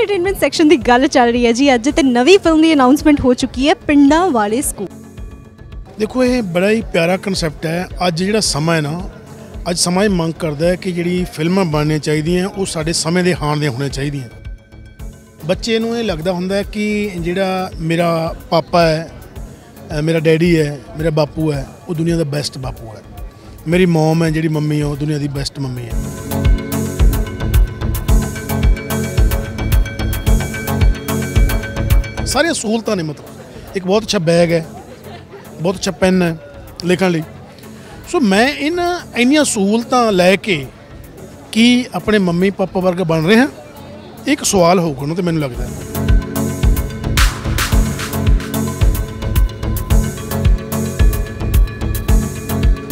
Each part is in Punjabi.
ਐਂਟਰਟੇਨਮੈਂਟ ਸੈਕਸ਼ਨ ਦੀ ਗੱਲ ਚੱਲ ਰਹੀ ਹੈ ਜੀ। ਅੱਜ ਤੇ ਨਵੀਂ ਫਿਲਮ ਦੀ ਅਨਾਉਂਸਮੈਂਟ ਹੋ ਚੁੱਕੀ ਹੈ ਪਿੰਡਾਂ ਵਾਲੇ ਸਕੂਲ ਦੇਖੋ, ਇਹ ਬੜਾ ਹੀ ਪਿਆਰਾ ਕਨਸੈਪਟ ਹੈ। ਅੱਜ ਜਿਹੜਾ ਸਮਾਂ ਹੈ ਨਾ, ਅੱਜ ਸਮਾਂ ਇਹ ਮੰਗ ਕਰਦਾ ਹੈ ਕਿ ਜਿਹੜੀ ਫਿਲਮਾਂ ਬਣਨੀਆਂ ਚਾਹੀਦੀਆਂ, ਉਹ ਸਾਡੇ ਸਮੇਂ ਦੇ ਹਾਣ ਦੀਆਂ ਹੋਣੀਆਂ ਚਾਹੀਦੀਆਂ। ਬੱਚੇ ਨੂੰ ਇਹ ਲੱਗਦਾ ਹੁੰਦਾ ਹੈ ਕਿ ਜਿਹੜਾ ਮੇਰਾ ਪਾਪਾ ਹੈ ਮੇਰਾ ਡੈਡੀ ਹੈ, ਮੇਰਾ ਬਾਪੂ ਹੈ, ਉਹ ਦੁਨੀਆ ਦਾ ਬੈਸਟ ਬਾਪੂ ਹੈ। ਮੇਰੀ ਮਮ ਹੈ, ਜਿਹੜੀ ਮੰਮੀ ਹੈ, ਉਹ ਦੁਨੀਆ ਦੀ ਬੈਸਟ ਮੰਮੀ ਹੈ। ਸਾਰੀਆਂ ਸਹੂਲਤਾਂ ਨੇ ਮਤਲਬ। ਇੱਕ ਬਹੁਤ ਅੱਛਾ ਬੈਗ ਹੈ, ਬਹੁਤ ਅੱਛਾ ਪੈਨ ਹੈ ਲਿਖਣ ਲਈ। ਸੋ ਮੈਂ ਇਹਨਾਂ ਇੰਨੀਆਂ ਸਹੂਲਤਾਂ ਲੈ ਕੇ ਕੀ ਆਪਣੇ ਮੰਮੀ ਪਾਪਾ ਵਰਗਾ ਬਣ ਰਹੇ ਹਾਂ ਇੱਕ ਸਵਾਲ ਹੋਊਗਾ, ਉਹਨੂੰ ਤੇ ਮੈਨੂੰ ਲੱਗਦਾ ਹੈ।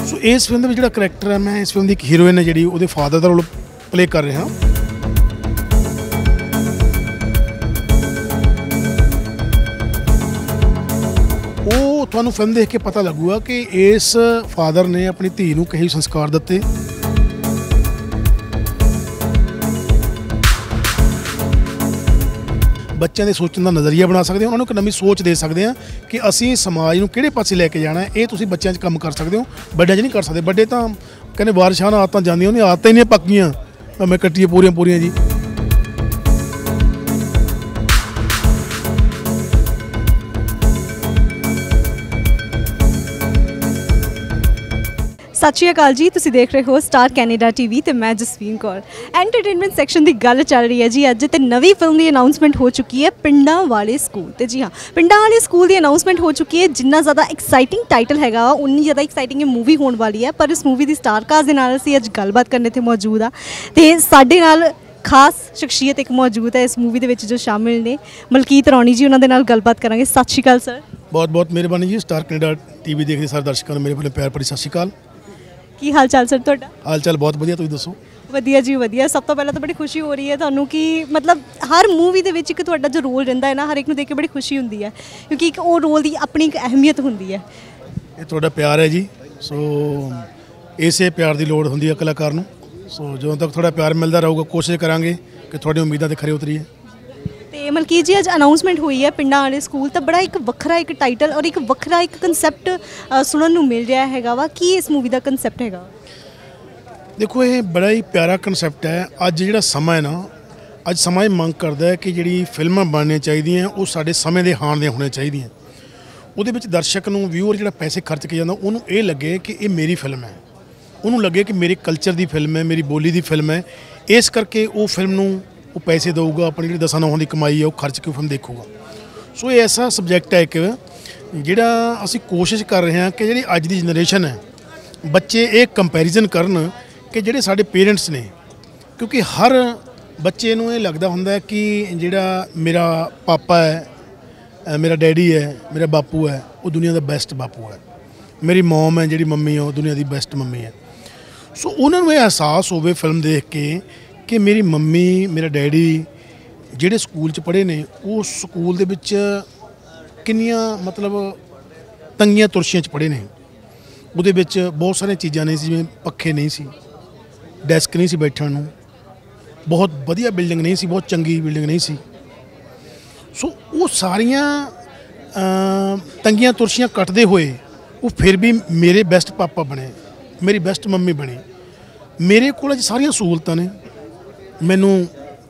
ਸੋ ਇਸ ਫਿਲਮ ਦੇ ਵਿੱਚ ਜਿਹੜਾ ਕਰੈਕਟਰ ਹੈ, ਮੈਂ ਇਸ ਫਿਲਮ ਦੀ ਇੱਕ ਹੀਰੋਇਨ ਹੈ ਜਿਹੜੀ, ਉਹਦੇ ਫਾਦਰ ਦਾ ਰੋਲ ਪਲੇ ਕਰ ਰਿਹਾ ਤੁਹਾਨੂੰ ਫਿਲਮ ਦੇਖ ਕੇ ਪਤਾ ਲੱਗੂਗਾ ਕਿ ਇਸ ਫਾਦਰ ਨੇ ਆਪਣੀ ਧੀ ਨੂੰ ਕਹੀ ਸੰਸਕਾਰ ਦਿੱਤੇ। ਬੱਚਿਆਂ ਦੇ ਸੋਚਣ ਦਾ ਨਜ਼ਰੀਆ ਬਣਾ ਸਕਦੇ ਹਾਂ, ਉਹਨਾਂ ਨੂੰ ਇੱਕ ਨਵੀਂ ਸੋਚ ਦੇ ਸਕਦੇ ਹਾਂ ਕਿ ਅਸੀਂ ਸਮਾਜ ਨੂੰ ਕਿਹੜੇ ਪਾਸੇ ਲੈ ਕੇ ਜਾਣਾ ਹੈ, ਇਹ ਤੁਸੀਂ ਬੱਚਿਆਂ 'ਚ ਕੰਮ ਕਰ ਸਕਦੇ ਹੋ, ਵੱਡਿਆਂ 'ਚ ਨਹੀਂ ਕਰ ਸਕਦੇ। ਵੱਡੇ ਤਾਂ ਕਹਿੰਦੇ ਵਾਰਸ਼ਾਂ ਆਦਤਾਂ ਜਾਂਦੀਆਂ, ਉਹਨੇ ਆਦਤਾਂ ਹੀ ਨਹੀਂ ਪੱਕੀਆਂ। ਮੈਂ ਕੱਟੀਏ ਪੂਰੀਆਂ ਪੂਰੀਆਂ ਜੀ। ਸਤਿ ਸ਼੍ਰੀ ਅਕਾਲ ਜੀ ਤੁਸੀਂ ਦੇਖ ਰਹੇ ਹੋ ਸਟਾਰ ਕੈਨੇਡਾ ਟੀਵੀ ਤੇ ਮੈਂ ਜਸਵੀਨ ਕੌਰ। ਐਂਟਰਟੇਨਮੈਂਟ ਸੈਕਸ਼ਨ ਦੀ ਗੱਲ ਚੱਲ ਰਹੀ ਹੈ ਜੀ ਅੱਜ ਤੇ ਨਵੀਂ ਫਿਲਮ ਦੀ ਅਨਾਉਂਸਮੈਂਟ ਹੋ ਚੁੱਕੀ ਹੈ ਪਿੰਡਾਂ ਵਾਲੇ ਸਕੂਲ ਤੇ। ਜੀ ਹਾਂ ਪਿੰਡਾਂ ਵਾਲੇ ਸਕੂਲ ਦੀ ਅਨਾਉਂਸਮੈਂਟ ਹੋ ਚੁੱਕੀ ਹੈ ਜਿੰਨਾ ਜ਼ਿਆਦਾ ਐਕਸਾਈਟਿੰਗ ਟਾਈਟਲ ਹੈਗਾ ਵਾ, ਉਨੀ ਜ਼ਿਆਦਾ ਐਕਸਾਈਟਿੰਗ ਇਹ ਮੂਵੀ ਹੋਣ ਵਾਲੀ ਹੈ। ਪਰ ਇਸ ਮੂਵੀ ਦੀ ਸਟਾਰ ਕਾਸਟ ਦੇ ਨਾਲ ਅਸੀਂ ਅੱਜ ਗੱਲਬਾਤ ਕਰਨ ਤੇ ਮੌਜੂਦ ਆ ਤੇ ਸਾਡੇ ਨਾਲ ਖਾਸ ਸ਼ਖਸੀਅਤ ਇੱਕ ਮੌਜੂਦ ਹੈ ਇਸ ਮੂਵੀ ਦੇ ਵਿੱਚ ਜੋ ਸ਼ਾਮਿਲ ਨੇ। ਮਲਕੀਤ ਰੌਣੀ ਜੀ ਉਹਨਾਂ ਦੇ ਨਾਲ ਗੱਲਬਾਤ ਕਰਾਂਗੇ। ਸਤਿ ਸ਼੍ਰੀ ਅਕਾਲ ਸਰ। ਬਹੁਤ ਬਹੁਤ ਮਿਹਰਬਾਨੀ ਜੀ ਸਟਾਰ ਕੈਨੇਡਾ ਟੀਵੀ ਰਹੇ ਸਾਰੇ ਦਰਸ਼ਕਾਂ ਨੂੰ ਮੇਰੇ ਵੱਲੋਂ ਪਿਆਰ ਭਰੀ ਸਤਿ ਸ਼੍ਰੀ ਅਕਾਲ। ਕੀ ਹਾਲ ਚਾਲ ਸਰ ਤੁਹਾਡਾ? ਹਾਲ ਚਾਲ ਬਹੁਤ ਵਧੀਆ ਤੁਸੀਂ ਦੱਸੋ? ਵਧੀਆ ਜੀ ਵਧੀਆ। ਸਭ ਤੋਂ ਪਹਿਲਾਂ ਤਾਂ ਬੜੀ ਖੁਸ਼ੀ ਹੋ ਰਹੀ ਹੈ ਤੁਹਾਨੂੰ ਕਿ ਮਤਲਬ ਹਰ ਮੂਵੀ ਦੇ ਵਿੱਚ ਇੱਕ ਤੁਹਾਡਾ ਜੋ ਰੋਲ ਰਹਿੰਦਾ ਹੈ ਨਾ ਹਰ ਇੱਕ ਨੂੰ ਦੇਖ ਕੇ ਬੜੀ ਖੁਸ਼ੀ ਹੁੰਦੀ ਹੈ। ਕਿਉਂਕਿ ਇੱਕ ਉਹ ਰੋਲ ਦੀ ਆਪਣੀ ਇੱਕ ਅਹਿਮੀਅਤ ਹੁੰਦੀ ਹੈ। ਇਹ ਤੁਹਾਡਾ ਪਿਆਰ ਹੈ ਜੀ। ਸੋ ਇਸੇ ਪਿਆਰ ਦੀ ਲੋੜ ਹੁੰਦੀ ਹੈ ਕਲਾਕਾਰ ਨੂੰ। ਸੋ ਜਦੋਂ ਤੱਕ ਤੁਹਾਡਾ ਪਿਆਰ ਮਿਲਦਾ ਰਹੂਗਾ ਕੋਸ਼ਿਸ਼ ਕਰਾਂਗੇ ਕਿ ਤੁਹਾਡੀ ਉਮੀਦਾਂ ਤੇ ਖਰੇ ਉਤਰੀਏ। ਤੇ ਮਲਕੀਤ ਜੀ ਅੱਜ ਅਨਾਉਂਸਮੈਂਟ ਹੋਈ ਹੈ ਪਿੰਡਾਂ ਵਾਲੇ ਸਕੂਲ, ਤਾਂ ਬੜਾ ਇੱਕ ਵੱਖਰਾ ਇੱਕ ਟਾਈਟਲ ਔਰ ਇੱਕ ਵੱਖਰਾ ਇੱਕ ਕਨਸੈਪਟ ਸੁਣਨ ਨੂੰ ਮਿਲ ਰਿਹਾ ਹੈਗਾ ਵਾ। ਕੀ ਇਸ ਮੂਵੀ ਦਾ ਕਨਸੈਪਟ ਹੈਗਾ? ਦੇਖੋ, ਇਹ ਬੜਾ ਹੀ ਪਿਆਰਾ ਕਨਸੈਪਟ ਹੈ। ਅੱਜ ਜਿਹੜਾ ਸਮਾਂ ਹੈ ਨਾ, ਅੱਜ ਸਮਾਂ ਇਹ ਮੰਗ ਕਰਦਾ ਹੈ ਕਿ ਜਿਹੜੀ ਫਿਲਮਾਂ ਬਣਨੀਆਂ ਚਾਹੀਦੀਆਂ, ਉਹ ਸਾਡੇ ਸਮੇਂ ਦੇ ਹਾਣ ਦੀਆਂ ਹੋਣੀਆਂ ਚਾਹੀਦੀਆਂ। ਉਹਦੇ ਵਿੱਚ ਦਰਸ਼ਕ ਨੂੰ ਵਿਊਅਰ ਜਿਹੜਾ ਪੈਸੇ ਖਰਚ ਕੇ ਜਾਂਦਾ, ਉਹਨੂੰ ਇਹ ਲੱਗੇ ਕਿ ਇਹ ਮੇਰੀ ਫਿਲਮ ਹੈ। ਉਹਨੂੰ ਲੱਗੇ ਕਿ ਮੇਰੇ ਕਲਚਰ ਦੀ ਫਿਲਮ ਹੈ, ਮੇਰੀ ਬੋਲੀ ਦੀ ਫਿਲਮ ਹੈ। ਇਸ ਕਰਕੇ ਉਹ ਫਿਲਮ ਨੂੰ ਉਹ ਪੈਸੇ ਦੇਊਗਾ, ਆਪਣੀ ਜਿਹੜੀ ਦਸਾਂ ਨੌਹਾਂ ਦੀ ਕਮਾਈ ਹੈ ਉਹ ਖਰਚ ਕੇ ਉਹ ਫਿਲਮ ਦੇਖੂਗਾ। ਸੋ ਇਹ ਐਸਾ ਸਬਜੈਕਟ ਹੈ ਇੱਕ, ਜਿਹੜਾ ਅਸੀਂ ਕੋਸ਼ਿਸ਼ ਕਰ ਰਹੇ ਹਾਂ ਕਿ ਜਿਹੜੀ ਅੱਜ ਦੀ ਜਨਰੇਸ਼ਨ ਹੈ, ਬੱਚੇ ਇਹ ਕੰਪੈਰੀਜ਼ਨ ਕਰਨ ਕਿ ਜਿਹੜੇ ਸਾਡੇ ਪੇਰੈਂਟਸ ਨੇ, ਕਿਉਂਕਿ ਹਰ ਬੱਚੇ ਨੂੰ ਇਹ ਲੱਗਦਾ ਹੁੰਦਾ ਹੈ ਕਿ ਜਿਹੜਾ ਮੇਰਾ ਪਾਪਾ ਹੈ ਮੇਰਾ ਡੈਡੀ ਹੈ, ਮੇਰਾ ਬਾਪੂ ਹੈ, ਉਹ ਦੁਨੀਆ ਦਾ ਬੈਸਟ ਬਾਪੂ ਹੈ। ਮੇਰੀ ਮਮ ਹੈ, ਜਿਹੜੀ ਮੰਮੀ ਹੈ ਉਹ ਦੁਨੀਆ ਦੀ ਬੈਸਟ ਮੰਮੀ ਹੈ। ਸੋ ਉਹਨਾਂ ਨੂੰ ਇਹ ਅਹਿਸਾਸ ਹੋਵੇ ਫਿਲਮ ਦੇਖ ਕੇ ਕਿ ਮੇਰੀ ਮੰਮੀ, ਮੇਰਾ ਡੈਡੀ ਜਿਹੜੇ ਸਕੂਲ 'ਚ ਪੜ੍ਹੇ ਨੇ, ਉਹ ਸਕੂਲ ਦੇ ਵਿੱਚ ਕਿੰਨੀਆਂ ਮਤਲਬ ਤੰਗੀਆਂ ਤੁਰਸ਼ੀਆਂ 'ਚ ਪੜ੍ਹੇ ਨੇ। ਉਹਦੇ ਵਿੱਚ ਬਹੁਤ ਸਾਰੀਆਂ ਚੀਜ਼ਾਂ ਨਹੀਂ ਸੀ, ਜਿਵੇਂ ਪੱਖੇ ਨਹੀਂ ਸੀ ਡੈਸਕ ਨਹੀਂ ਸੀ ਬੈਠਣ ਨੂੰ, ਬਹੁਤ ਵਧੀਆ ਬਿਲਡਿੰਗ ਨਹੀਂ ਸੀ, ਬਹੁਤ ਚੰਗੀ ਬਿਲਡਿੰਗ ਨਹੀਂ ਸੀ। ਸੋ ਉਹ ਸਾਰੀਆਂ ਤੰਗੀਆਂ ਤੁਰਸ਼ੀਆਂ ਕੱਟਦੇ ਹੋਏ ਉਹ ਫਿਰ ਵੀ ਮੇਰੇ ਬੈਸਟ ਪਾਪਾ ਬਣੇ, ਮੇਰੀ ਬੈਸਟ ਮੰਮੀ ਬਣੀ। ਮੇਰੇ ਕੋਲ ਅੱਜ ਸਾਰੀਆਂ ਸਹੂਲਤਾਂ ਨੇ। ਮੈਨੂੰ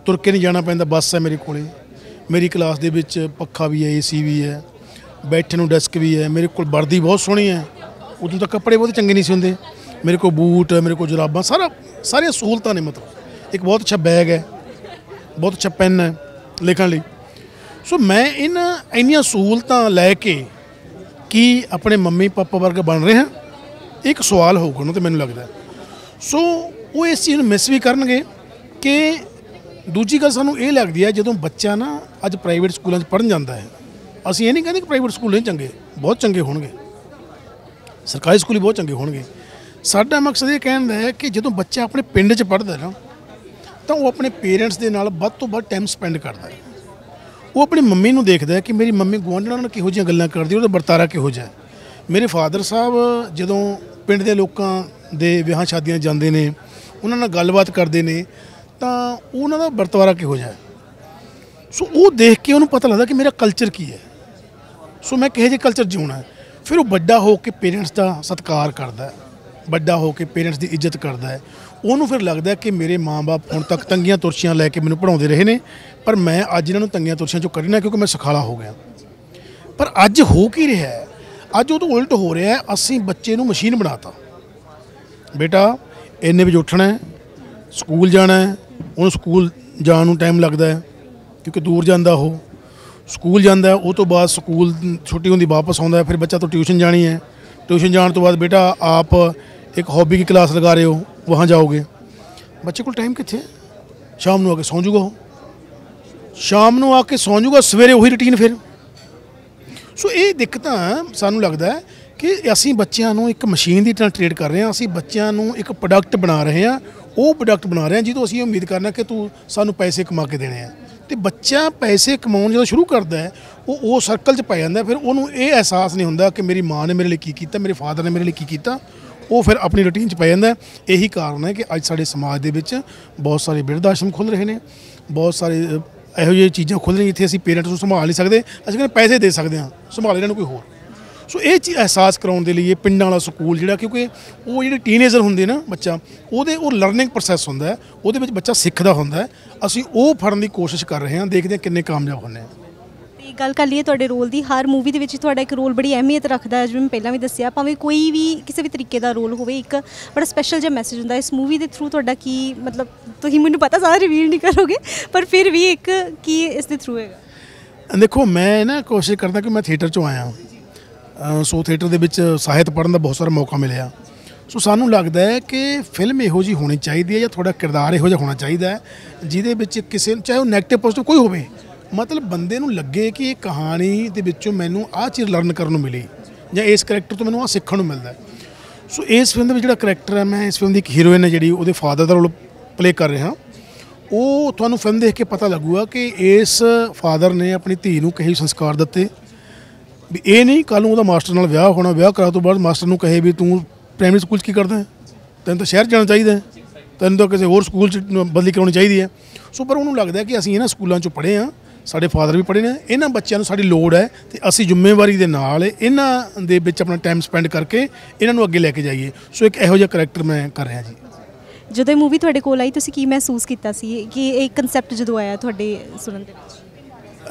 ਤੁਰ ਕੇ ਨਹੀਂ ਜਾਣਾ ਪੈਂਦਾ, ਬੱਸ ਹੈ ਮੇਰੇ ਕੋਲੇ। ਮੇਰੀ ਕਲਾਸ ਦੇ ਵਿੱਚ ਪੱਖਾ ਵੀ ਹੈ, ਏਸੀ ਵੀ ਹੈ, ਬੈਠਣ ਨੂੰ ਡੈਸਕ ਵੀ ਹੈ, ਮੇਰੇ ਕੋਲ ਵਰਦੀ ਬਹੁਤ ਸੋਹਣੀ ਹੈ। ਉਦੋਂ ਤਾਂ ਕੱਪੜੇ ਬਹੁਤ ਚੰਗੇ ਨਹੀਂ ਸੀ ਹੁੰਦੇ। ਮੇਰੇ ਕੋਲ ਬੂਟ, ਮੇਰੇ ਕੋਲ ਜੁਰਾਬਾਂ, ਸਾਰਾ, ਸਾਰੀਆਂ ਸਹੂਲਤਾਂ ਨੇ ਮਤਲਬ। ਇੱਕ ਬਹੁਤ ਅੱਛਾ ਬੈਗ ਹੈ, ਬਹੁਤ ਅੱਛਾ ਪੈਨ ਹੈ, ਲਿਖਣ ਲਈ। ਸੋ ਮੈਂ ਇਹਨਾਂ ਇੰਨੀਆਂ ਸਹੂਲਤਾਂ ਲੈ ਕੇ ਕੀ ਆਪਣੇ ਮੰਮੀ ਪਾਪਾ ਵਰਗਾ ਬਣ ਰਹੇ ਹਾਂ ਇੱਕ ਸਵਾਲ ਹੋਊਗਾ ਨਾ ਤੇ ਮੈਨੂੰ ਲੱਗਦਾ। ਸੋ ਉਹ ਇਸ ਚੀਜ਼ ਨੂੰ ਮਿਸ ਵੀ ਕਰਨਗੇ। ਕਿ ਦੂਜੀ ਗੱਲ ਸਾਨੂੰ ਇਹ ਲੱਗਦੀ ਹੈ ਜਦੋਂ ਬੱਚਾ ਨਾ ਅੱਜ ਪ੍ਰਾਈਵੇਟ ਸਕੂਲਾਂ 'ਚ ਪੜ੍ਹਨ ਜਾਂਦਾ ਹੈ, ਅਸੀਂ ਇਹ ਨਹੀਂ ਕਹਿੰਦੇ ਕਿ ਪ੍ਰਾਈਵੇਟ ਸਕੂਲ ਨਹੀਂ ਚੰਗੇ, ਬਹੁਤ ਚੰਗੇ ਹੋਣਗੇ। ਸਰਕਾਰੀ ਸਕੂਲ ਵੀ ਬਹੁਤ ਚੰਗੇ ਹੋਣਗੇ। ਸਾਡਾ ਮਕਸਦ ਇਹ ਕਹਿਣ ਦਾ ਹੈ ਕਿ ਜਦੋਂ ਬੱਚਾ ਆਪਣੇ ਪਿੰਡ 'ਚ ਪੜ੍ਹਦਾ ਨਾ, ਤਾਂ ਉਹ ਆਪਣੇ ਪੇਰੈਂਟਸ ਦੇ ਨਾਲ ਵੱਧ ਤੋਂ ਵੱਧ ਟਾਈਮ ਸਪੈਂਡ ਕਰਦਾ ਹੈ। ਉਹ ਆਪਣੀ ਮੰਮੀ ਨੂੰ ਦੇਖਦਾ ਹੈ ਕਿ ਮੇਰੀ ਮੰਮੀ ਗੁਆਂਢਣਾਂ ਨਾਲ ਕਿਹੋ ਜਿਹੀਆਂ ਗੱਲਾਂ ਕਰਦੀ ਉਹਦਾ ਵਰਤਾਰਾ ਕਿਹੋ ਜਿਹਾ ਮੇਰੇ ਫਾਦਰ ਸਾਹਿਬ ਜਦੋਂ ਪਿੰਡ ਦੇ ਲੋਕਾਂ ਦੇ ਵਿਆਹਾਂ ਸ਼ਾਦੀਆਂ ਜਾਂਦੇ ਨੇ, ਉਹਨਾਂ ਨਾਲ ਗੱਲਬਾਤ ਕਰਦੇ ਨੇ ਤਾਂ ਉਹਨਾਂ ਦਾ ਵਰਤਵਾਰਾ ਕਿਹੋ ਜਿਹਾ ਹੈ? ਸੋ ਉਹ ਦੇਖ ਕੇ ਉਹਨੂੰ ਪਤਾ ਲੱਗਦਾ ਕਿ ਮੇਰਾ ਕਲਚਰ ਕੀ ਹੈ। ਸੋ ਮੈਂ ਕਿਹੋ ਜਿਹੇ ਕਲਚਰ ਜਿਉਣਾ ਫਿਰ ਉਹ ਵੱਡਾ ਹੋ ਕੇ ਪੇਰੈਂਟਸ ਦਾ ਸਤਿਕਾਰ ਕਰਦਾ ਵੱਡਾ ਹੋ ਕੇ ਪੇਰੈਂਟਸ ਦੀ ਇੱਜ਼ਤ ਕਰਦਾ ਹੈ। ਉਹਨੂੰ ਫਿਰ ਲੱਗਦਾ ਕਿ ਮੇਰੇ ਮਾਂ-ਬਾਪ ਹੁਣ ਤੱਕ ਤੰਗੀਆਂ ਤੁਰਸ਼ੀਆਂ ਲੈ ਕੇ ਮੈਨੂੰ ਪੜਾਉਂਦੇ ਰਹੇ ਨੇ। ਪਰ ਮੈਂ ਅੱਜ ਇਹਨਾਂ ਨੂੰ ਤੰਗੀਆਂ ਤੁਰਸ਼ੀਆਂ ਚੋਂ ਕੱਢਣਾ ਕਿਉਂਕਿ ਮੈਂ ਸਖਾਲਾ ਹੋ ਗਿਆ। ਪਰ ਅੱਜ ਹੋ ਕੀ ਰਿਹਾ ਹੈ? ਅੱਜ ਉਹ ਤੋਂ ਉਲਟ ਹੋ ਰਿਹਾ ਹੈ, ਅਸੀਂ ਬੱਚੇ ਨੂੰ ਮਸ਼ੀਨ ਬਣਾਤਾ। ਬੇਟਾ, ਇੰਨੇ ਵਜੇ ਉੱਠਣਾ ਹੈ। ਸਕੂਲ ਜਾਣਾ ਉਹਨੂੰ ਸਕੂਲ ਜਾਣ ਨੂੰ ਟਾਈਮ ਲੱਗਦਾ ਕਿਉਂਕਿ ਦੂਰ ਜਾਂਦਾ ਉਹ। ਸਕੂਲ ਜਾਂਦਾ ਉਹ ਤੋਂ ਬਾਅਦ ਸਕੂਲ ਛੁੱਟੀ ਹੁੰਦੀ, ਵਾਪਸ ਆਉਂਦਾ ਫਿਰ ਬੱਚਾ ਤੋਂ ਟਿਊਸ਼ਨ ਜਾਣੀ ਹੈ। ਟਿਊਸ਼ਨ ਜਾਣ ਤੋਂ ਬਾਅਦ ਬੇਟਾ, ਆਪ ਇੱਕ ਹੌਬੀ ਦੀ ਕਲਾਸ ਲਗਾ ਰਹੇ ਹੋ, ਵਹਾਂ ਜਾਓਗੇ। ਬੱਚੇ ਕੋਲ ਟਾਈਮ ਕਿੱਥੇ ਸ਼ਾਮ ਨੂੰ ਆ ਕੇ ਸੌਂ ਜੂਗਾ ਉਹ। ਸ਼ਾਮ ਨੂੰ ਆ ਕੇ ਸੌਂ ਜੂਗਾ, ਸਵੇਰੇ ਉਹੀ ਰੁਟੀਨ ਫਿਰ। ਸੋ ਇਹ ਦਿੱਕਤਾਂ ਸਾਨੂੰ ਲੱਗਦਾ ਕਿ ਅਸੀਂ ਬੱਚਿਆਂ ਨੂੰ ਇੱਕ ਮਸ਼ੀਨ ਦੀ ਤਰ੍ਹਾਂ ਟ੍ਰੀਟ ਕਰ ਰਹੇ ਹਾਂ, ਅਸੀਂ ਬੱਚਿਆਂ ਨੂੰ ਇੱਕ ਪ੍ਰੋਡਕਟ ਬਣਾ ਰਹੇ ਹਾਂ ਉਹ ਪ੍ਰੋਡਕਟ ਬਣਾ ਰਹੇ ਹਾਂ ਜਿਹਦੋਂ ਅਸੀਂ ਉਮੀਦ ਕਰਨਾ ਕਿ ਤੂੰ ਸਾਨੂੰ ਪੈਸੇ ਕਮਾ ਕੇ ਦੇਣੇ ਆ। ਤੇ ਬੱਚਾ ਪੈਸੇ ਕਮਾਉਣ ਜਦੋਂ ਸ਼ੁਰੂ ਕਰਦਾ ਹੈ, ਉਹ ਉਹ ਸਰਕਲ 'ਚ ਪੈ ਜਾਂਦਾ ਫਿਰ ਉਹਨੂੰ ਇਹ ਅਹਿਸਾਸ ਨਹੀਂ ਹੁੰਦਾ ਕਿ ਮੇਰੀ ਮਾਂ ਨੇ ਮੇਰੇ ਲਈ ਕੀ ਕੀਤਾ, ਮੇਰੇ ਫਾਦਰ ਨੇ ਮੇਰੇ ਲਈ ਕੀ ਕੀਤਾ। ਉਹ ਫਿਰ ਆਪਣੀ ਰੁਟੀਨ 'ਚ ਪੈ ਜਾਂਦਾ ਇਹੀ ਕਾਰਨ ਹੈ ਕਿ ਅੱਜ ਸਾਡੇ ਸਮਾਜ ਦੇ ਵਿੱਚ ਬਹੁਤ ਸਾਰੇ ਬਿਰਧ ਆਸ਼ਰਮ ਖੁੱਲ ਰਹੇ ਨੇ। ਬਹੁਤ ਸਾਰੇ ਇਹੋ ਜਿਹੀਆਂ ਚੀਜ਼ਾਂ ਖੁੱਲ ਰਹੀਆਂ ਜਿੱਥੇ ਅਸੀਂ ਪੇਰੈਂਟਸ ਨੂੰ ਸੰਭਾਲ ਨਹੀਂ ਸਕਦੇ। ਅਸੀਂ ਕਹਿੰਦੇ ਪੈਸੇ ਦੇ ਸਕਦੇ ਹਾਂ, ਸੰਭਾਲ ਇਹਨਾਂ ਨੂੰ ਕੋਈ ਹੋਰ। ਸੋ ਇਹ ਚੀਜ਼ ਅਹਿਸਾਸ ਕਰਾਉਣ ਦੇ ਲਈ ਇਹ ਪਿੰਡਾਂ ਵਾਲਾ ਸਕੂਲ ਜਿਹੜਾ ਕਿਉਂਕਿ ਉਹ ਜਿਹੜੇ ਟੀਨੇਜਰ ਹੁੰਦੇ ਨਾ ਬੱਚਾ ਉਹਦੇ ਉਹ ਲਰਨਿੰਗ ਪ੍ਰੋਸੈਸ ਹੁੰਦਾ ਉਹਦੇ ਵਿੱਚ ਬੱਚਾ ਸਿੱਖਦਾ ਹੁੰਦਾ ਅਸੀਂ ਉਹ ਫੜਨ ਦੀ ਕੋਸ਼ਿਸ਼ ਕਰ ਰਹੇ ਹਾਂ ਦੇਖਦੇ ਹਾਂ ਕਿੰਨੇ ਕਾਮਯਾਬ ਹੁੰਦੇ ਤੇ ਗੱਲ ਕਰ ਲਈਏ ਤੁਹਾਡੇ ਰੋਲ ਦੀ ਹਰ ਮੂਵੀ ਦੇ ਵਿੱਚ ਤੁਹਾਡਾ ਇੱਕ ਰੋਲ ਬੜੀ ਅਹਿਮੀਅਤ ਰੱਖਦਾ ਹੈ ਜਿਵੇਂ ਮੈਂ ਪਹਿਲਾਂ ਵੀ ਦੱਸਿਆ ਭਾਵੇਂ ਕੋਈ ਵੀ ਕਿਸੇ ਵੀ ਤਰੀਕੇ ਦਾ ਰੋਲ ਹੋਵੇ ਇੱਕ ਬੜਾ ਸਪੈਸ਼ਲ ਜਿਹਾ ਮੈਸੇਜ ਹੁੰਦਾ। ਇਸ ਮੂਵੀ ਦੇ ਥਰੂ ਤੁਹਾਡਾ ਕੀ ਮਤਲਬ ਤੁਸੀਂ ਮੈਨੂੰ ਪਤਾ ਸਾਰਾ ਰਿਵੀਲ ਨਹੀਂ ਕਰੋਗੇ ਪਰ ਫਿਰ ਵੀ ਇੱਕ ਕੀ ਇਸ ਦੇ ਥਰੂ ਹੈਗਾ? ਦੇਖੋ ਮੈਂ ਨਾ ਕੋਸ਼ਿਸ਼ ਕਰਦਾ ਕਿ ਮੈਂ ਥੀਏਟਰ 'ਚੋਂ ਆਇਆ ਸੋ ਥੀਏਟਰ ਦੇ ਵਿੱਚ ਸਾਹਿਤ ਪੜ੍ਹਨ ਦਾ ਬਹੁਤ ਸਾਰਾ ਮੌਕਾ ਮਿਲਿਆ। ਸੋ ਸਾਨੂੰ ਲੱਗਦਾ ਹੈ ਕਿ ਫਿਲਮ ਇਹੋ ਜੀ ਹੋਣੀ ਚਾਹੀਦੀ ਹੈ ਜਾਂ ਤੁਹਾਡਾ ਕਿਰਦਾਰ ਇਹੋ ਜਿਹਾ ਹੋਣਾ ਚਾਹੀਦਾ ਹੈ, ਜਿਹਦੇ ਵਿੱਚ ਕਿਸੇ ਚਾਹੇ ਉਹ 네ਗੇਟਿਵ ਪੋਜ਼ਿਟਿਵ ਕੋਈ ਹੋਵੇ, ਮਤਲਬ ਬੰਦੇ ਨੂੰ ਲੱਗੇ ਕਿ ਇਹ ਕਹਾਣੀ ਦੇ ਵਿੱਚੋਂ ਮੈਨੂੰ ਆਹ ਚੀਜ਼ ਲਰਨ ਕਰਨ ਨੂੰ ਮਿਲੀ ਜਾਂ ਇਸ ਕਰੈਕਟਰ ਤੋਂ ਮੈਨੂੰ ਆਹ ਸਿੱਖਣ ਨੂੰ ਮਿਲਦਾ ਸੋ ਇਸ ਫਿਲਮ ਦੇ ਵਿੱਚ ਜਿਹੜਾ ਕਰੈਕਟਰ ਹੈ, ਮੈਂ ਇਸ ਫਿਲਮ ਦੀ ਇੱਕ ਹੀਰੋਇਨ ਹੈ ਜਿਹੜੀ ਉਹਦੇ ਫਾਦਰ ਦਾ ਰੋਲ ਪਲੇ ਕਰ ਰਿਹਾ। ਉਹ ਤੁਹਾਨੂੰ ਫਿਲਮ ਦੇਖ ਕੇ ਪਤਾ ਲੱਗੂਗਾ ਕਿ ਇਸ ਫਾਦਰ ਨੇ ਆਪਣੀ ਧੀ ਨੂੰ ਕਹੀ ਸੰਸਕਾਰ ਦਿੱਤੇ। ਵੀ ਇਹ ਨਹੀਂ ਕੱਲ ਨੂੰ ਉਹਦਾ ਮਾਸਟਰ ਨਾਲ ਵਿਆਹ ਹੋਣਾ, ਵਿਆਹ ਕਰਾ ਤੋਂ ਬਾਅਦ ਮਾਸਟਰ ਨੂੰ ਕਹੇ ਵੀ ਤੂੰ ਪ੍ਰਾਇਮਰੀ ਸਕੂਲ 'ਚ ਕੀ ਕਰਦਾ ਹੈ? ਤੈਨੂੰ ਤਾਂ ਸ਼ਹਿਰ ਜਾਣਾ ਚਾਹੀਦਾ ਹੈ। ਤੈਨੂੰ ਤਾਂ ਕਿਸੇ ਹੋਰ ਸਕੂਲ 'ਚ ਬਦਲੀ ਕਰਾਉਣੀ ਚਾਹੀਦੀ ਹੈ। ਸੋ ਪਰ ਉਹਨੂੰ ਲੱਗਦਾ ਕਿ ਅਸੀਂ ਇਹਨਾਂ ਸਕੂਲਾਂ 'ਚੋਂ ਪੜ੍ਹੇ ਆ ਸਾਡੇ ਫਾਦਰ ਵੀ ਪੜ੍ਹੇ ਨੇ, ਇਹਨਾਂ ਬੱਚਿਆਂ ਨੂੰ ਸਾਡੀ ਲੋੜ ਹੈ ਤੇ ਅਸੀਂ ਜ਼ਿੰਮੇਵਾਰੀ ਦੇ ਨਾਲ ਇਹਨਾਂ ਦੇ ਵਿੱਚ ਆਪਣਾ ਟਾਈਮ ਸਪੈਂਡ ਕਰਕੇ ਇਹਨਾਂ ਨੂੰ ਅੱਗੇ ਲੈ ਕੇ ਜਾਈਏ। ਸੋ ਇੱਕ ਇਹੋ ਜਿਹਾ ਕਰੈਕਟਰ ਮੈਂ ਕਰ ਰਿਹਾ ਜੀ। ਜਦੋਂ ਇਹ ਮੂਵੀ ਤੁਹਾਡੇ ਕੋਲ ਆਈ, ਤੁਸੀਂ ਕੀ ਮਹਿਸੂਸ ਕੀਤਾ ਸੀ? ਕਿ ਇਹ ਕਨਸੈਪਟ ਜਦੋਂ ਆਇਆ ਤੁਹਾਡੇ ਸੁਣਨ ਦੇ ਵਿੱਚ?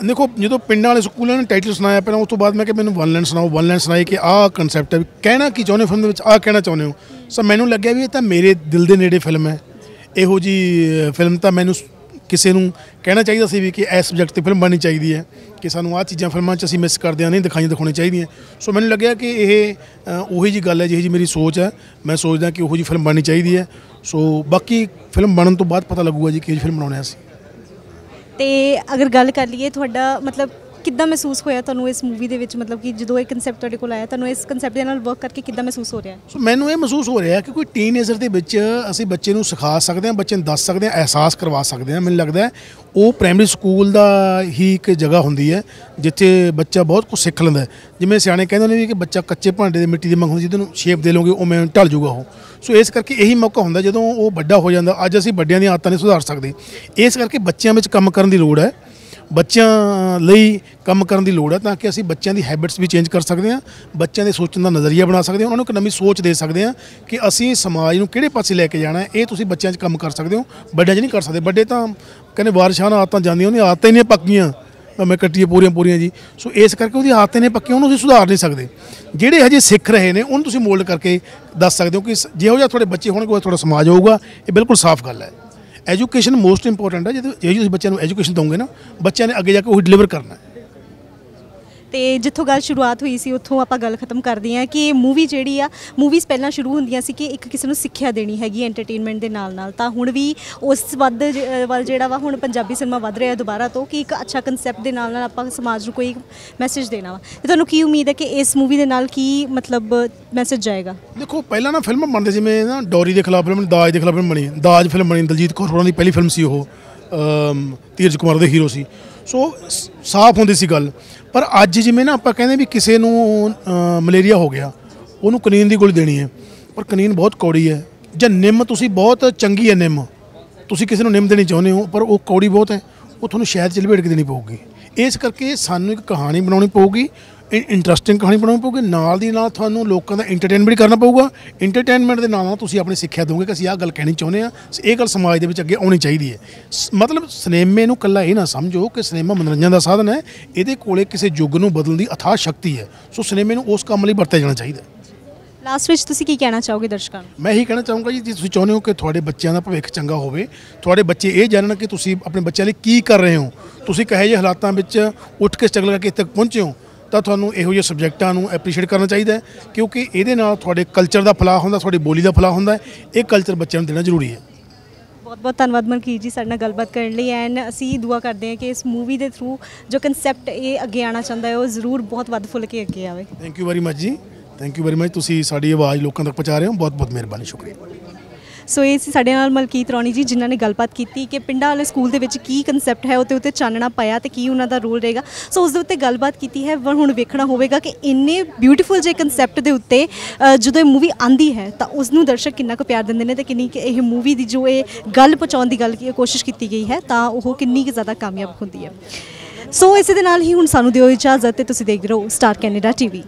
ਦੇਖੋ ਜਦੋਂ ਪਿੰਡਾਂ ਵਾਲੇ ਸਕੂਲਾਂ ਨੇ ਟਾਈਟਲ ਸੁਣਾਇਆ ਪਹਿਲਾਂ ਉਸ ਤੋਂ ਬਾਅਦ ਮੈਂ ਕਿ ਮੈਨੂੰ ਵਨ ਲਾਈਨ ਸੁਣਾਓ ਵਨ ਲਾਈਨ ਸੁਣਾਈ ਕਿ ਆਹ ਕਨਸੈਪਟ ਹੈ ਕਹਿਣਾ ਕੀ ਚਾਹੁੰਦੇ ਫਿਲਮ ਦੇ ਵਿੱਚ ਆਹ ਕਹਿਣਾ ਚਾਹੁੰਦੇ ਹੋ। ਸੋ ਮੈਨੂੰ ਲੱਗਿਆ ਵੀ ਇਹ ਤਾਂ ਮੇਰੇ ਦਿਲ ਦੇ ਨੇੜੇ ਫਿਲਮ ਹੈ। ਇਹੋ ਜੀ ਫਿਲਮ ਤਾਂ ਮੈਨੂੰ ਕਿਸੇ ਨੂੰ ਕਹਿਣਾ ਚਾਹੀਦਾ ਸੀ ਵੀ ਕਿ ਇਸ ਸਬਜੈਕਟ ਤੇ ਫਿਲਮ ਬਣਨੀ ਚਾਹੀਦੀ ਹੈ ਕਿ ਸਾਨੂੰ ਆਹ ਚੀਜ਼ਾਂ ਫਿਲਮਾਂ 'ਚ ਅਸੀਂ ਮਿਸ ਕਰਦੇ ਹਾਂ ਨਹੀਂ ਦਿਖਾਈਆਂ ਦਿਖਾਉਣੀਆਂ ਚਾਹੀਦੀਆਂ। ਸੋ ਮੈਨੂੰ ਲੱਗਿਆ ਕਿ ਇਹ ਅ, ਉਹੀ ਜੀ ਗੱਲ ਹੈ ਜਿਹੀ ਜੀ ਮੇਰੀ ਸੋਚ ਹੈ। ਮੈਂ ਸੋਚਦਾ ਕਿ ਉਹੋ ਜੀ ਫਿਲਮ ਬਣਨੀ ਚਾਹੀਦੀ ਹੈ। ਸੋ ਬਾਕੀ ਫਿਲਮ ਬਣਨ ਤੋਂ ਬਾਅਦ ਪਤਾ ਲੱਗੂਗਾ ਜੀ ਕਿਹੜੀ ਫਿਲਮ ਬਣਾਉਣੀ ਅਸੀਂ। ਤੇ ਅਗਰ ਗੱਲ ਕਰ ਲਈਏ ਤੁਹਾਡਾ ਮਤਲਬ ਕਿੱਦਾਂ ਮਹਿਸੂਸ ਹੋਇਆ ਤੁਹਾਨੂੰ ਇਸ ਮੂਵੀ ਦੇ ਵਿੱਚ? ਮਤਲਬ ਕਿ ਜਦੋਂ ਇਹ ਕਨਸੈਪਟ ਤੁਹਾਡੇ ਕੋਲ ਆਇਆ, ਤੁਹਾਨੂੰ ਇਸ ਕਨਸੈਪਟ ਦੇ ਨਾਲ ਵਰਕ ਕਰਕੇ ਕਿੱਦਾਂ ਮਹਿਸੂਸ ਹੋ ਰਿਹਾ? ਸੋ ਮੈਨੂੰ ਇਹ ਮਹਿਸੂਸ ਹੋ ਰਿਹਾ ਕਿ ਕੋਈ ਟੀਨੇਜਰ ਦੇ ਵਿੱਚ ਅਸੀਂ ਬੱਚੇ ਨੂੰ ਸਿਖਾ ਸਕਦੇ ਹਾਂ, ਬੱਚੇ ਨੂੰ ਦੱਸ ਸਕਦੇ ਹਾਂ, ਅਹਿਸਾਸ ਕਰਵਾ ਸਕਦੇ ਹਾਂ। ਮੈਨੂੰ ਲੱਗਦਾ ਉਹ ਪ੍ਰਾਇਮਰੀ ਸਕੂਲ ਦਾ ਹੀ ਇੱਕ ਜਗ੍ਹਾ ਹੁੰਦੀ ਹੈ, ਜਿੱਥੇ ਬੱਚਾ ਬਹੁਤ ਕੁਝ ਸਿੱਖ ਲੈਂਦਾ ਜਿਵੇਂ ਸਿਆਣੇ ਕਹਿੰਦੇ ਨੇ ਵੀ ਕਿ ਬੱਚਾ ਕੱਚੇ ਭਾਂਡੇ ਦੇ ਮਿੱਟੀ ਦੀ ਮੰਗ ਹੁੰਦੀ ਜਿਹਨੂੰ ਸ਼ੇਪ ਦੇ ਲਓਗੇ, ਉਵੇਂ ਢਲ ਜਾਊਗਾ ਉਹ। ਸੋ ਇਸ ਕਰਕੇ ਇਹੀ ਮੌਕਾ ਹੁੰਦਾ ਜਦੋਂ ਉਹ ਵੱਡਾ ਹੋ ਜਾਂਦਾ, ਅੱਜ ਅਸੀਂ ਵੱਡਿਆਂ ਦੀਆਂ ਆਦਤਾਂ ਨਹੀਂ ਸੁਧਾਰ ਸਕਦੇ। ਇਸ ਕਰਕੇ ਬੱਚਿਆਂ ਵਿੱਚ ਕੰਮ ਕਰਨ ਦੀ ਲੋੜ ਹੈ। ਬੱਚਿਆਂ ਲਈ ਕੰਮ ਕਰਨ ਦੀ ਲੋੜ ਹੈ ਤਾਂ ਕਿ ਅਸੀਂ ਬੱਚਿਆਂ ਦੀ ਹੈਬਿਟਸ ਵੀ ਚੇਂਜ ਕਰ ਸਕਦੇ ਹਾਂ, ਬੱਚਿਆਂ ਦੇ ਸੋਚਣ ਦਾ ਨਜ਼ਰੀਆ ਬਣਾ ਸਕਦੇ ਹਾਂ, ਉਹਨਾਂ ਨੂੰ ਇੱਕ ਨਵੀਂ ਸੋਚ ਦੇ ਸਕਦੇ ਹਾਂ ਕਿ ਅਸੀਂ ਸਮਾਜ ਨੂੰ ਕਿਹੜੇ ਪਾਸੇ ਲੈ ਕੇ ਜਾਣਾ ਹੈ, ਇਹ ਤੁਸੀਂ ਬੱਚਿਆਂ 'ਚ ਕੰਮ ਕਰ ਸਕਦੇ ਹੋ, ਵੱਡਿਆਂ 'ਚ ਨਹੀਂ ਕਰ ਸਕਦੇ, ਵੱਡੇ ਤਾਂ ਕਹਿੰਦੇ ਵਾਰਸ਼ਾਨ ਆਦਤਾਂ ਜਾਂਦੀਆਂ, ਉਹਦੀਆਂ ਆਦਤਾਂ ਹੀ ਨਹੀਂ ਪੱਕੀਆਂ ਮੈਂ ਕੱਟੀਏ ਪੂਰੀਆਂ ਪੂਰੀਆਂ ਜੀ। ਸੋ ਇਸ ਕਰਕੇ ਉਹਦੀ ਆਦਤਾਂ ਨੇ ਪੱਕੀਆਂ, ਉਹਨੂੰ ਤੁਸੀਂ ਸੁਧਾਰ ਨਹੀਂ ਸਕਦੇ। ਜਿਹੜੇ ਹਜੇ ਸਿੱਖ ਰਹੇ ਨੇ, ਉਹਨੂੰ ਤੁਸੀਂ ਮੋਲਡ ਕਰਕੇ ਦੱਸ ਸਕਦੇ ਹੋ ਕਿ ਜਿਹੋ ਜਿਹਾ ਤੁਹਾਡੇ ਬੱਚੇ ਹੋਣਗੇ, ਉਹ ਤੁਹਾਡਾ ਸਮਾਜ ਹੋਊਗਾ ਇਹ ਬਿਲਕੁਲ ਸਾਫ਼ ਗੱਲ ਹੈ। ਐਜੂਕੇਸ਼ਨ ਮੋਸਟ ਇੰਪੋਰਟੈਂਟ ਹੈ। ਜਦੋਂ ਜੇ ਤੁਸੀਂ ਬੱਚਿਆਂ ਨੂੰ ਐਜੂਕੇਸ਼ਨ ਦੋਗੇ ਨਾ, ਬੱਚਿਆਂ ਨੇ ਅੱਗੇ ਜਾ ਕੇ ਉਹ ਡਿਲੀਵਰ ਕਰਨਾ ਤੇ ਜਿੱਥੋਂ ਗੱਲ ਸ਼ੁਰੂਆਤ ਹੋਈ ਸੀ ਉੱਥੋਂ ਆਪਾਂ ਗੱਲ ਖਤਮ ਕਰਦੇ ਹਾਂ ਕਿ ਮੂਵੀ ਜਿਹੜੀ ਆ ਮੂਵੀਜ਼ ਪਹਿਲਾਂ ਸ਼ੁਰੂ ਹੁੰਦੀਆਂ ਸੀ ਕਿ ਇੱਕ ਕਿਸੇ ਨੂੰ ਸਿੱਖਿਆ ਦੇਣੀ ਹੈਗੀ ਐਂਟਰਟੇਨਮੈਂਟ ਦੇ ਨਾਲ ਨਾਲ। ਤਾਂ ਹੁਣ ਵੀ ਉਸ ਵੱਧ ਵੱਲ ਜਿਹੜਾ ਵਾ ਹੁਣ ਪੰਜਾਬੀ ਸਿਨੇਮਾ ਵੱਧ ਰਿਹਾ ਦੁਬਾਰਾ ਤੋਂ ਕਿ ਇੱਕ ਅੱਛਾ ਕਨਸੈਪਟ ਦੇ ਨਾਲ ਨਾਲ ਆਪਾਂ ਸਮਾਜ ਨੂੰ ਕੋਈ ਮੈਸੇਜ ਦੇਣਾ ਵਾ। ਤੇ ਤੁਹਾਨੂੰ ਕੀ ਉਮੀਦ ਹੈ ਕਿ ਇਸ ਮੂਵੀ ਦੇ ਨਾਲ ਕੀ ਮਤਲਬ ਮੈਸੇਜ ਜਾਏਗਾ? ਦੇਖੋ ਪਹਿਲਾਂ ਨਾ ਫਿਲਮ ਬਣਦੇ ਜਿਵੇਂ ਨਾ ਡੋਰੀ ਦੇ ਖਿਲਾਫ ਫਿਲਮ ਦਾਜ ਦੇ ਖਿਲਾਫ ਫਿਲਮ ਬਣੀ। ਦਾਜ ਫਿਲਮ ਬਣੀ ਦਲਜੀਤ ਕੌਰ ਹੋਰਾਂ ਦੀ ਪਹਿਲੀ ਫਿਲਮ ਸੀ ਉਹ ਅਮ, ਧੀਰਜ ਕੁਮਾਰ ਦੇ ਹੀਰੋ ਸੀ। ਸੋ ਸਾਫ਼ ਹੁੰਦੀ ਸੀ ਗੱਲ। ਪਰ ਅੱਜ ਜਿਵੇਂ ਨਾ ਆਪਾਂ ਕਹਿੰਦੇ ਵੀ ਕਿਸੇ ਨੂੰ ਮਲੇਰੀਆ ਹੋ ਗਿਆ, ਉਹਨੂੰ ਕਨੀਨ ਦੀ ਗੋਲੀ ਦੇਣੀ ਹੈ। ਪਰ ਕਨੀਨ ਬਹੁਤ ਕੌੜੀ ਹੈ। ਜਾਂ ਨਿੰਮ ਤੁਸੀਂ ਬਹੁਤ ਚੰਗੀ ਹੈ ਨਿੰਮ। ਤੁਸੀਂ ਕਿਸੇ ਨੂੰ ਨਿੰਮ ਦੇਣੀ ਚਾਹੁੰਦੇ ਹੋ, ਪਰ ਉਹ ਕੌੜੀ ਬਹੁਤ ਹੈ। ਉਹ ਤੁਹਾਨੂੰ ਸ਼ਾਇਦ ਚ ਲਪੇਟ ਕੇ ਦੇਣੀ ਪਊਗੀ। ਇਸ ਕਰਕੇ ਸਾਨੂੰ ਇੱਕ ਕਹਾਣੀ ਬਣਾਉਣੀ ਪਊਗੀ। ਇੰਟਰਸਟਿੰਗ ਕਹਾਣੀ ਬਣਾਉਣੀ ਪਊਗੀ। ਨਾਲ ਦੀ ਨਾਲ ਤੁਹਾਨੂੰ ਲੋਕਾਂ ਦਾ ਐਂਟਰਟੇਨਮੈਂਟ ਵੀ ਕਰਨਾ ਪਊਗਾ। ਐਂਟਰਟੇਨਮੈਂਟ ਦੇ ਨਾਲ ਨਾਲ ਤੁਸੀਂ ਆਪਣੀ ਸਿੱਖਿਆ ਦੋਗੇ ਕਿ ਅਸੀਂ ਆਹ ਗੱਲ ਕਹਿਣੀ ਚਾਹੁੰਦੇ ਆ ਇਹ ਗੱਲ ਸਮਾਜ ਦੇ ਵਿੱਚ ਅੱਗੇ ਆਉਣੀ ਚਾਹੀਦੀ ਹੈ। ਮਤਲਬ ਸਿਨੇਮੇ ਨੂੰ ਕੱਲਾ ਇਹ ਨਾ ਸਮਝੋ ਕਿ ਸਿਨੇਮਾ ਮਨੋਰੰਜਨ ਦਾ ਸਾਧਨ ਹੈ। ਇਹਦੇ ਕੋਲੇ ਕਿਸੇ ਯੁੱਗ ਨੂੰ ਬਦਲਣ ਦੀ ਅਥਾਹ ਸ਼ਕਤੀ ਹੈ। ਸੋ ਸਿਨੇਮੇ ਨੂੰ ਉਸ ਕੰਮ ਲਈ ਵਰਤਿਆ ਜਾਣਾ ਚਾਹੀਦਾ ਲਾਸਟ ਵਿੱਚ ਤੁਸੀਂ ਕੀ ਕਹਿਣਾ ਚਾਹੋਗੇ ਦਰਸ਼ਕਾਂ ਨੂੰ? ਮੈਂ ਇਹੀ ਕਹਿਣਾ ਚਾਹੂੰਗਾ ਜੀ ਜੇ ਤੁਸੀਂ ਚਾਹੁੰਦੇ ਹੋ ਕਿ ਤੁਹਾਡੇ ਬੱਚਿਆਂ ਦਾ ਭਵਿੱਖ ਚੰਗਾ ਹੋਵੇ ਤੁਹਾਡੇ ਬੱਚੇ ਇਹ ਜਾਣਨ ਕਿ ਤੁਸੀਂ ਆਪਣੇ ਬੱਚਿਆਂ ਲਈ ਕੀ ਕਰ ਰਹੇ ਹੋ। ਤੁਸੀਂ ਕਹੇ ਜਿਹੇ ਹਾਲਾਤਾਂ ਵਿੱਚ ਉੱਠ ਕੇ ਸਟਰਗਲ ਕਰਕੇ ਇੱਥੇ ਪਹੁੰਚੇ ਹੋ। ਤਾਂ ਤੁਹਾਨੂੰ ਇਹੋ ਜਿਹੇ ਸਬਜੈਕਟਾਂ ਨੂੰ ਐਪਰੀਸ਼ੀਏਟ ਕਰਨਾ ਚਾਹੀਦਾ ਹੈ ਕਿਉਂਕਿ ਇਹਦੇ ਨਾਲ ਤੁਹਾਡੇ ਕਲਚਰ ਦਾ ਫਲਾਹ ਹੁੰਦਾ ਤੁਹਾਡੀ ਬੋਲੀ ਦਾ ਫਲਾਹ ਹੁੰਦਾ ਹੈ। ਇਹ ਕਲਚਰ ਬੱਚਿਆਂ ਨੂੰ ਦੇਣਾ ਜ਼ਰੂਰੀ ਹੈ। ਬਹੁਤ ਬਹੁਤ ਧੰਨਵਾਦ ਮਲਕੀਤ ਜੀ ਸਾਡੇ ਨਾਲ ਗੱਲਬਾਤ ਕਰਨ ਲਈ ਐਂਡ ਅਸੀਂ ਦੁਆ ਕਰਦੇ ਹਾਂ ਕਿ ਇਸ ਮੂਵੀ ਦੇ ਥਰੂ ਜੋ ਕਨਸੈਪਟ ਇਹ ਅੱਗੇ ਆਉਣਾ ਚਾਹੁੰਦਾ ਹੈ ਉਹ ਜ਼ਰੂਰ ਬਹੁਤ ਵੱਧ ਫੁੱਲ ਕੇ ਅੱਗੇ ਆਵੇ। ਥੈਂਕ ਯੂ ਵੈਰੀ ਮਚ ਜੀ। ਥੈਂਕ ਯੂ ਵੈਰੀ ਮਚ ਤੁਸੀਂ ਸਾਡੀ ਆਵਾਜ਼ ਲੋਕਾਂ ਤੱਕ ਪਹੁੰਚਾ ਰਹੇ ਹੋ। ਬਹੁਤ ਬਹੁਤ ਮਿਹਰਬਾਨੀ ਸ਼ੁਕਰੀਆ। ਸੋ ਇਹ ਸੀ ਸਾਡੇ ਨਾਲ ਮਲਕੀਤ ਰੌਣੀ ਜੀ, ਜਿਨ੍ਹਾਂ ਨੇ ਗੱਲਬਾਤ ਕੀਤੀ ਕਿ ਪਿੰਡਾਂ ਵਾਲੇ ਸਕੂਲ ਦੇ ਵਿੱਚ ਕੀ ਕਨਸੈਪਟ ਹੈ, ਉਹਦੇ ਉੱਤੇ ਚਾਨਣਾ ਪਾਇਆ ਤੇ ਕੀ ਉਹਨਾਂ ਦਾ ਰੋਲ ਰਹੇਗਾ। ਸੋ ਉਸ ਦੇ ਉੱਤੇ ਗੱਲਬਾਤ ਕੀਤੀ ਹੈ ਪਰ ਹੁਣ ਵੇਖਣਾ ਹੋਵੇਗਾ ਕਿ ਇੰਨੇ ਬਿਊਟੀਫੁਲ ਜੇ ਕਨਸੈਪਟ ਦੇ ਉੱਤੇ ਜਦੋਂ ਇਹ ਮੂਵੀ ਆਂਦੀ ਹੈ, ਤਾਂ ਉਸ ਨੂੰ ਦਰਸ਼ਕ ਕਿੰਨਾ ਕੁ ਪਿਆਰ ਦਿੰਦੇ ਨੇ ਤੇ ਕਿੰਨੀ ਕੁ ਇਹ ਮੂਵੀ ਦੀ ਜੋ ਇਹ ਗੱਲ ਪਹੁੰਚਾਉਣ ਦੀ ਗੱਲ ਕੋਸ਼ਿਸ਼ ਕੀਤੀ ਗਈ ਹੈ, ਤਾਂ ਉਹ ਕਿੰਨੀ ਕੁ ਜ਼ਿਆਦਾ ਕਾਮਯਾਬ ਹੁੰਦੀ ਹੈ। ਸੋ ਇਸੇ ਦੇ ਨਾਲ ਹੀ ਹੁਣ ਸਾਨੂੰ ਦਿਓ ਇਜਾਜ਼ਤ ਤੇ ਤੁਸੀਂ ਦੇਖਦੇ ਰਹੋ ਸਟਾਰ ਕੈਨੇਡਾ ਟੀਵੀ